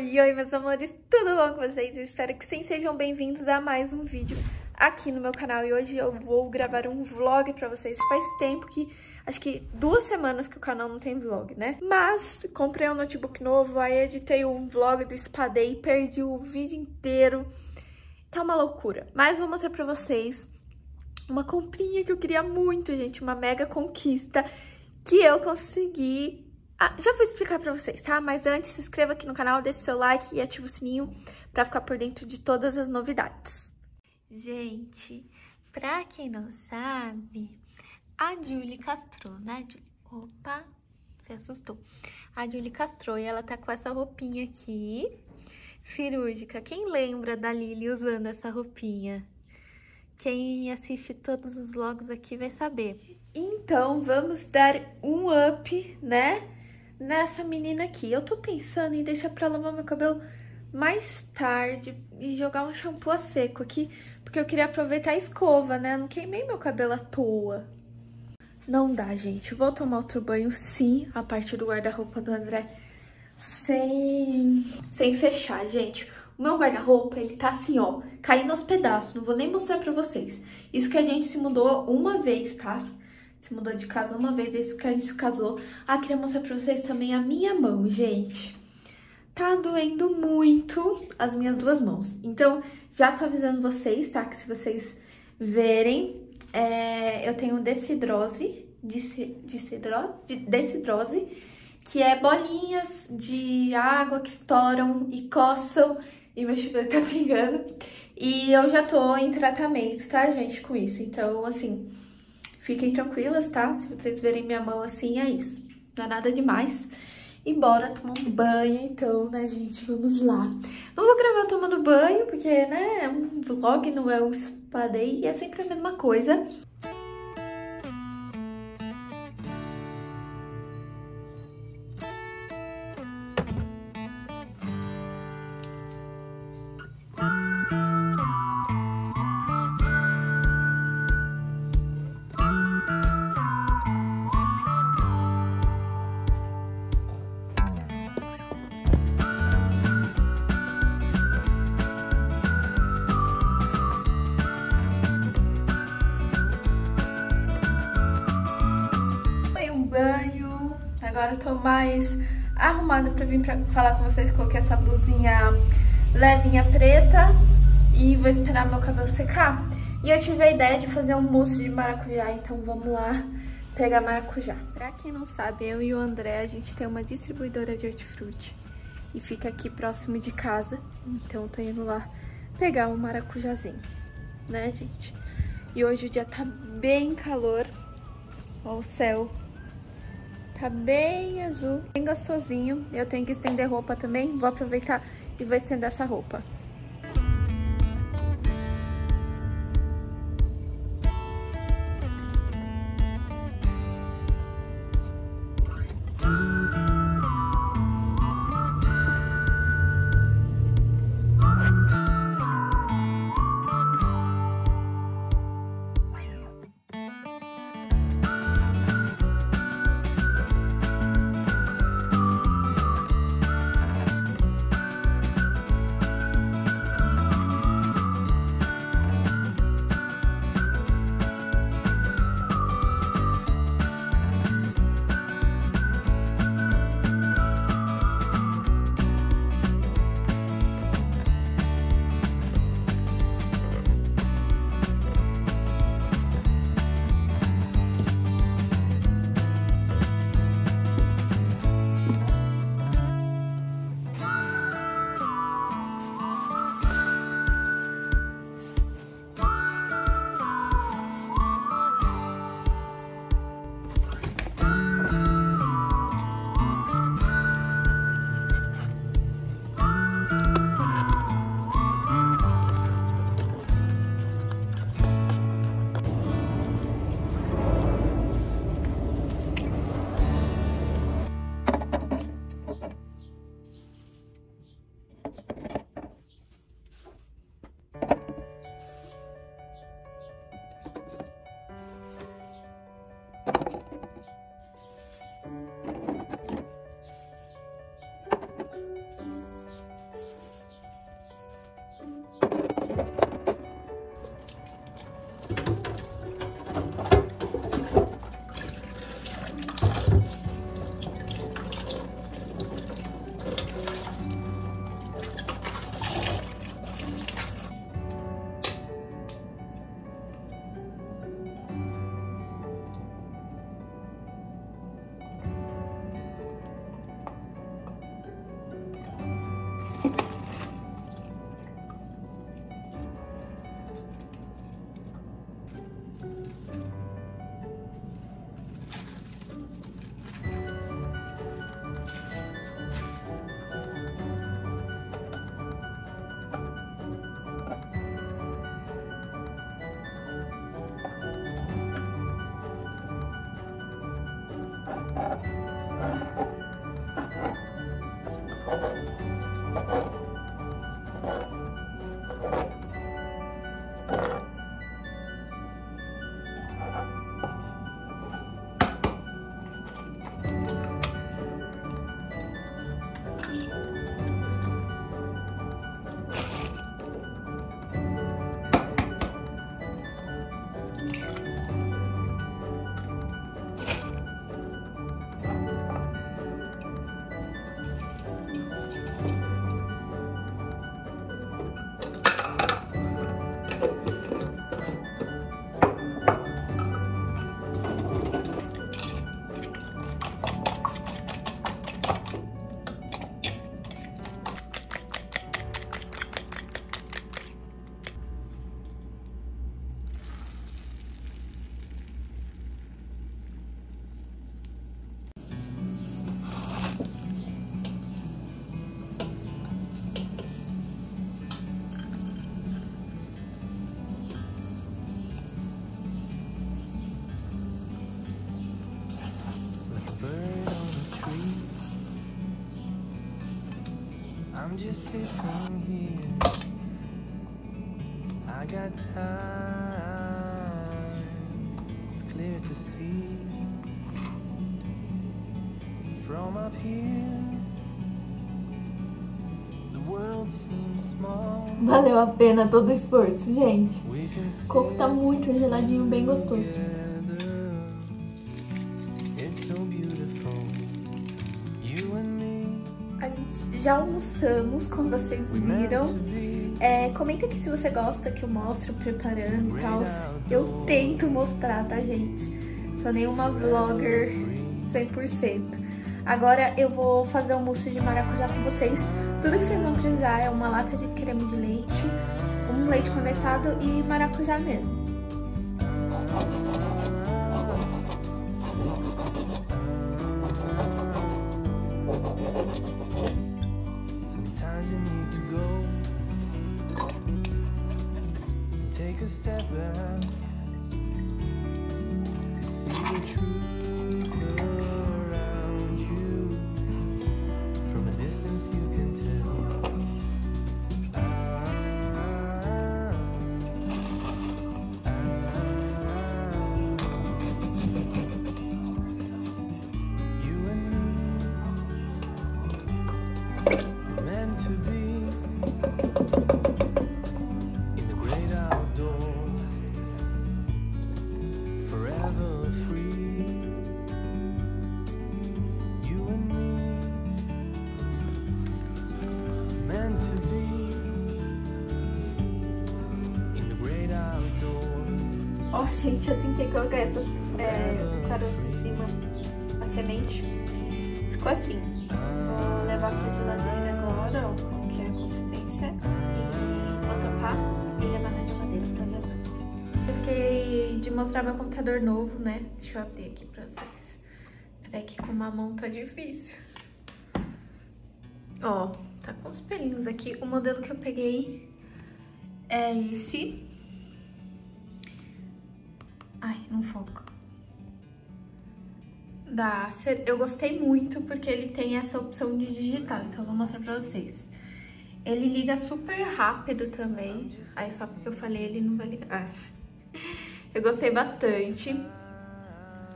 Oi, oi, meus amores, tudo bom com vocês? Eu espero que sim, sejam bem-vindos a mais um vídeo aqui no meu canal. E hoje eu vou gravar um vlog pra vocês. Faz tempo que, acho que duas semanas que o canal não tem vlog, né? Mas comprei um notebook novo, aí editei um vlog do Spadei, perdi o vídeo inteiro. Tá uma loucura. Mas vou mostrar pra vocês uma comprinha que eu queria muito, gente, uma mega conquista que eu consegui ah, já vou explicar pra vocês, tá? Mas antes, se inscreva aqui no canal, deixe seu like e ative o sininho pra ficar por dentro de todas as novidades. Gente, pra quem não sabe, a Julie castrou, né, Julie? Opa, se assustou. A Julie castrou e ela tá com essa roupinha aqui, cirúrgica. Quem lembra da Lily usando essa roupinha? Quem assiste todos os vlogs aqui vai saber. Então, vamos dar um up, né? Nessa menina aqui. Eu tô pensando em deixar pra lavar meu cabelo mais tarde e jogar um shampoo a seco aqui, porque eu queria aproveitar a escova, né? não queimei meu cabelo à toa. Não dá, gente. Vou tomar outro banho, sim, a parte do guarda-roupa do André, sem, sem fechar, gente. O meu guarda-roupa, ele tá assim, ó, caindo aos pedaços. Não vou nem mostrar pra vocês. Isso que a gente se mudou uma vez, tá? Se mudou de casa uma vez desde que a gente se casou. Ah, queria mostrar pra vocês também a minha mão, gente. Tá doendo muito as minhas duas mãos. Então, já tô avisando vocês, tá? Que se vocês verem, é, eu tenho decidrose, decidro, decidrose, que é bolinhas de água que estouram e coçam e meu chuveiro tá pingando. E eu já tô em tratamento, tá, gente, com isso. Então, assim, Fiquem tranquilas, tá? Se vocês verem minha mão assim, é isso. Não é nada demais. E bora tomar um banho, então, né, gente? Vamos lá. Não vou gravar tomando banho, porque, né, um vlog, não é um spadei, e é sempre a mesma coisa. Tô mais arrumada pra vir pra falar com vocês. Coloquei essa blusinha levinha preta e vou esperar meu cabelo secar. E eu tive a ideia de fazer um mousse de maracujá, então vamos lá pegar maracujá. Pra quem não sabe, eu e o André, a gente tem uma distribuidora de hortifruti e fica aqui próximo de casa, então eu tô indo lá pegar um maracujazinho, né, gente? E hoje o dia tá bem calor, ó o céu Tá bem azul, bem gostosinho. Eu tenho que estender roupa também. Vou aproveitar e vou estender essa roupa. Just sitting here. I got time. It's clear to see from up here. The world seems small. Valeu a pena todo o esforço, gente. O coco tá muito geladinho, bem gostoso. Já almoçamos, como vocês viram. É, comenta aqui se você gosta que eu mostro preparando e tal. Eu tento mostrar, tá, gente? Sou nenhuma vlogger 100%. Agora eu vou fazer o mousse de maracujá com vocês. Tudo que vocês vão precisar é uma lata de creme de leite, um leite condensado e maracujá mesmo. Sometimes you need to go. Take a step back to see the truth gente, eu tentei colocar essas é, caroços em cima, a semente. Ficou assim. Vou levar pra geladeira agora, ó, que é a consistência. E vou tapar e levar na geladeira pra levar. Eu fiquei de mostrar meu computador novo, né? Deixa eu abrir aqui pra vocês. Peraí que com uma mão tá difícil. Ó, tá com os pelinhos aqui. O modelo que eu peguei é esse. Ai, não foca. Da Acer, eu gostei muito porque ele tem essa opção de digital, então eu vou mostrar pra vocês. Ele liga super rápido também, aí só porque eu falei ele não vai ligar. Ah. Eu gostei bastante.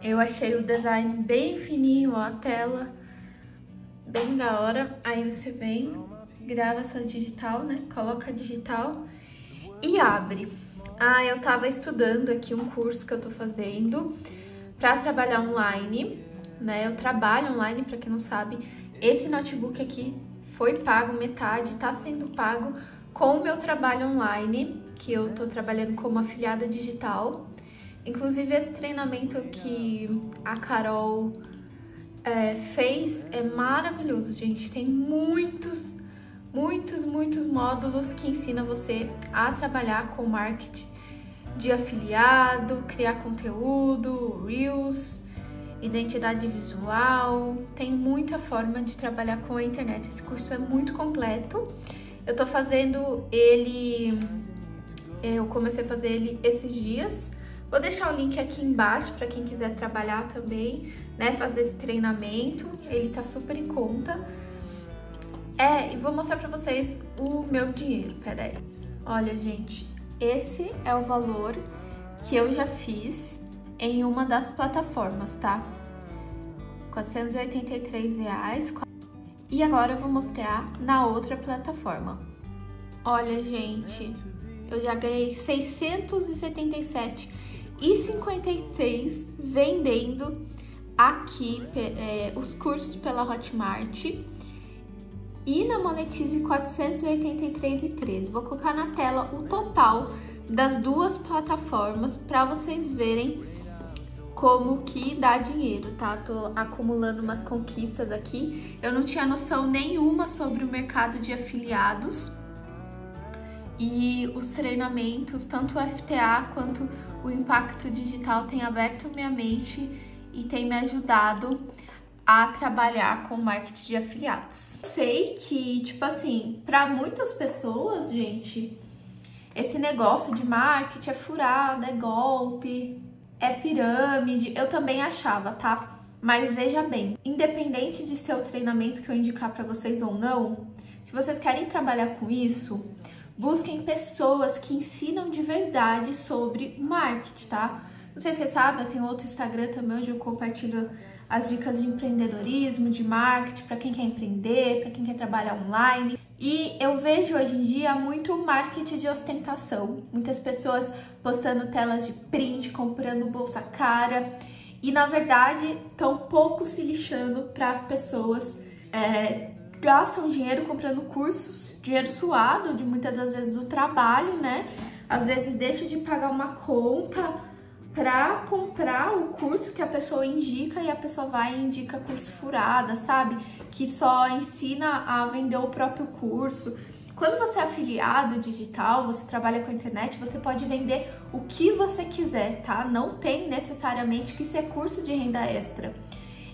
Eu achei o design bem fininho, ó, a tela bem da hora. Aí você vem, grava sua digital, né? Coloca a digital e abre. Ah, eu tava estudando aqui um curso que eu tô fazendo para trabalhar online, né? Eu trabalho online, para quem não sabe. Esse notebook aqui foi pago metade, tá sendo pago com o meu trabalho online, que eu tô trabalhando como afiliada digital. Inclusive, esse treinamento que a Carol é, fez é maravilhoso, gente. Tem muitos, muitos, muitos módulos que ensina você a trabalhar com marketing de afiliado, criar conteúdo, reels, identidade visual. Tem muita forma de trabalhar com a internet. Esse curso é muito completo. Eu tô fazendo ele, eu comecei a fazer ele esses dias. Vou deixar o link aqui embaixo para quem quiser trabalhar também, né? Fazer esse treinamento. Ele tá super em conta. É, e vou mostrar pra vocês o meu dinheiro, peraí. Olha, gente, esse é o valor que eu já fiz em uma das plataformas, tá? 483 reais. E agora eu vou mostrar na outra plataforma. Olha, gente, eu já ganhei 677 e 56 vendendo aqui é, os cursos pela Hotmart e na Monetize 483,13. Vou colocar na tela o total das duas plataformas para vocês verem como que dá dinheiro, tá? Tô acumulando umas conquistas aqui. Eu não tinha noção nenhuma sobre o mercado de afiliados e os treinamentos, tanto o FTA quanto o Impacto Digital, tem aberto minha mente e tem me ajudado a trabalhar com marketing de afiliados. Sei que, tipo assim, para muitas pessoas, gente, esse negócio de marketing é furada, é golpe, é pirâmide. Eu também achava, tá? Mas veja bem, independente de ser o treinamento que eu indicar para vocês ou não, se vocês querem trabalhar com isso, busquem pessoas que ensinam de verdade sobre marketing, tá? Não sei se você sabe, eu tenho outro Instagram também onde eu compartilho as dicas de empreendedorismo, de marketing, para quem quer empreender, para quem quer trabalhar online. E eu vejo hoje em dia muito marketing de ostentação. Muitas pessoas postando telas de print, comprando bolsa cara. E na verdade estão pouco se lixando para as pessoas. É, gastam dinheiro comprando cursos, dinheiro suado de muitas das vezes do trabalho, né? Às vezes deixa de pagar uma conta para comprar o curso que a pessoa indica e a pessoa vai e indica curso furada, sabe? Que só ensina a vender o próprio curso. Quando você é afiliado digital, você trabalha com a internet, você pode vender o que você quiser, tá? Não tem necessariamente que ser curso de renda extra.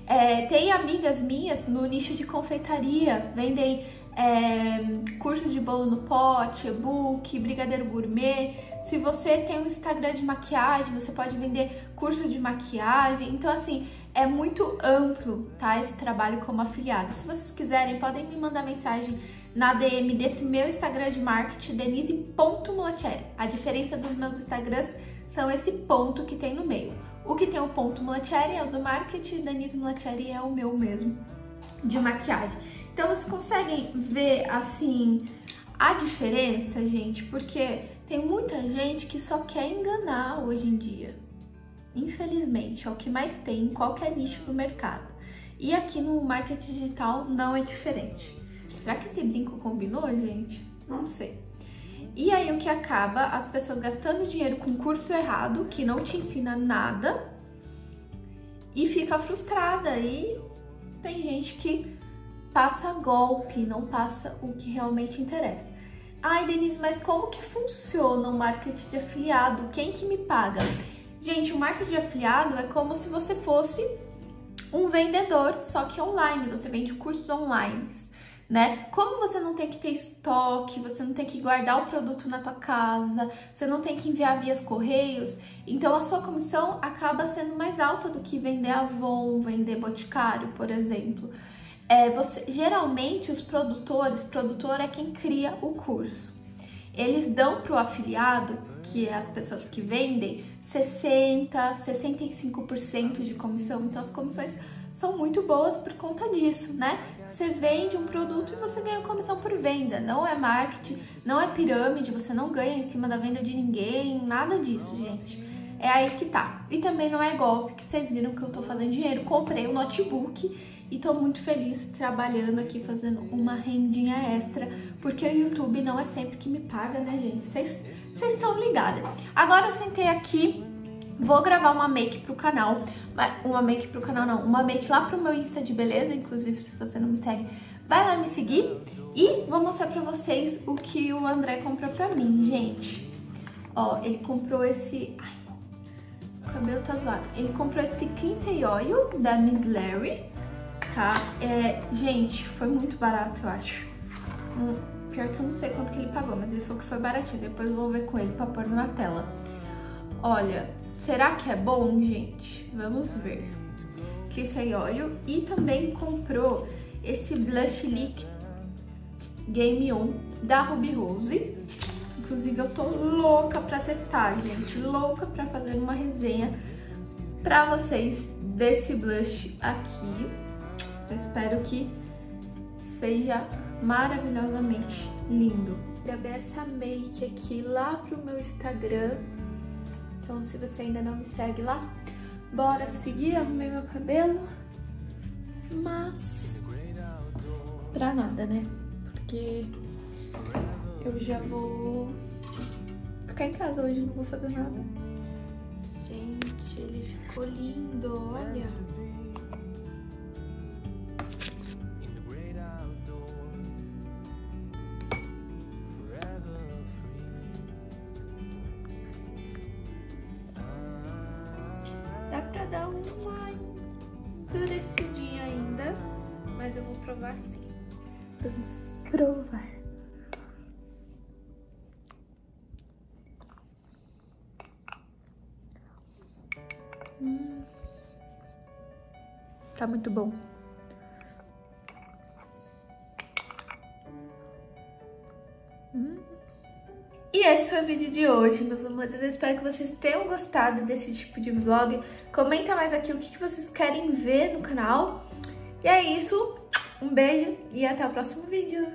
É, tem amigas minhas no nicho de confeitaria, vendem é, curso de bolo no pote, e-book, brigadeiro gourmet. Se você tem um Instagram de maquiagem, você pode vender curso de maquiagem. Então, assim, é muito amplo, tá? Esse trabalho como afiliada. Se vocês quiserem, podem me mandar mensagem na DM desse meu Instagram de marketing, denise.mulatieri. A diferença dos meus Instagrams são esse ponto que tem no meio. O que tem o ponto mulatieri é o do marketing, Denise Mulatieri é o meu mesmo, de maquiagem. Então, vocês conseguem ver, assim, a diferença, gente? Porque tem muita gente que só quer enganar hoje em dia. Infelizmente, é o que mais tem em qualquer nicho do mercado. E aqui no marketing digital não é diferente. Será que esse brinco combinou, gente? Não sei. E aí o que acaba? As pessoas gastando dinheiro com curso errado, que não te ensina nada, e fica frustrada. E tem gente que passa golpe, não passa o que realmente interessa. Ai, Denise, mas como que funciona o marketing de afiliado? Quem que me paga? Gente, o marketing de afiliado é como se você fosse um vendedor, só que online. Você vende cursos online, né? Como você não tem que ter estoque, você não tem que guardar o produto na tua casa, você não tem que enviar via correios, então a sua comissão acaba sendo mais alta do que vender Avon, vender Boticário, por exemplo é, você, geralmente os produtores, produtor é quem cria o curso. Eles dão para o afiliado, que é as pessoas que vendem, 60%, 65% de comissão. Então as comissões são muito boas por conta disso, né? Você vende um produto e você ganha comissão por venda. Não é marketing, não é pirâmide, você não ganha em cima da venda de ninguém, nada disso, gente. É aí que tá. E também não é golpe, que vocês viram que eu tô fazendo dinheiro. Comprei um notebook e tô muito feliz trabalhando aqui, fazendo uma rendinha extra, porque o YouTube não é sempre que me paga, né, gente? Vocês estão ligadas. Agora eu sentei aqui, vou gravar uma make pro canal, uma make pro canal não, uma make lá pro meu Insta de beleza, inclusive se você não me segue, vai lá me seguir e vou mostrar pra vocês o que o André comprou pra mim, gente. Ó, ele comprou esse... Ai, o cabelo tá zoado. Ele comprou esse Cleansey Oil da Miss Larry tá? É, gente, foi muito barato, eu acho. Hum, pior que eu não sei quanto que ele pagou, mas ele falou que foi baratinho. Depois eu vou ver com ele pra pôr na tela. Olha, Será que é bom, gente? Vamos ver. Que sem óleo. E também comprou esse Blush Liquid Game On da Ruby Rose. Inclusive, eu tô louca pra testar, gente. Louca pra fazer uma resenha pra vocês desse blush aqui. Eu espero que seja maravilhosamente lindo. Gravei essa make aqui lá pro meu Instagram. Então, se você ainda não me segue lá, bora seguir. Arrumei meu cabelo. Mas, pra nada, né? Porque eu já vou ficar em casa hoje, não vou fazer nada. Gente, ele ficou lindo, olha. Tá muito bom. E esse foi o vídeo de hoje, meus amores. Eu espero que vocês tenham gostado desse tipo de vlog. Comenta mais aqui o que vocês querem ver no canal. E é isso. Um beijo e até o próximo vídeo.